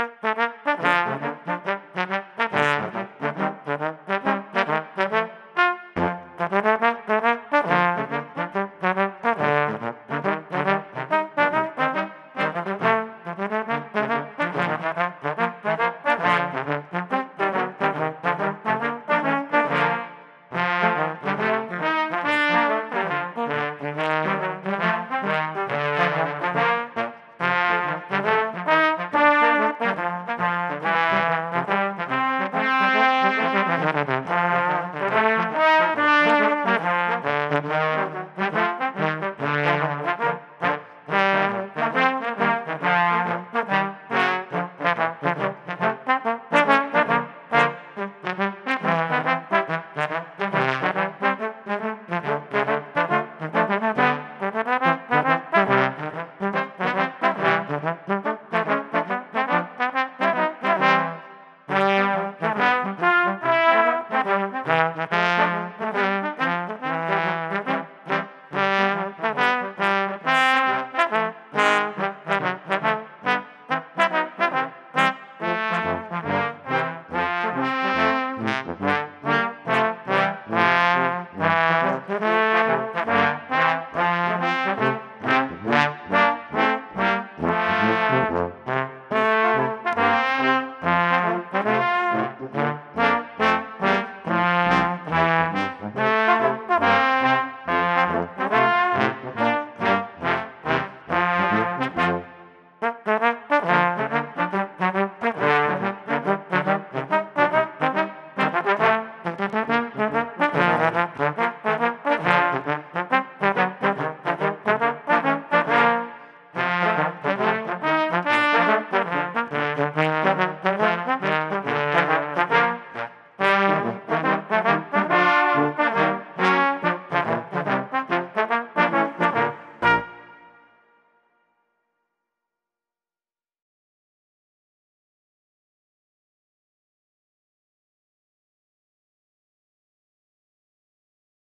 Thank you. Bye.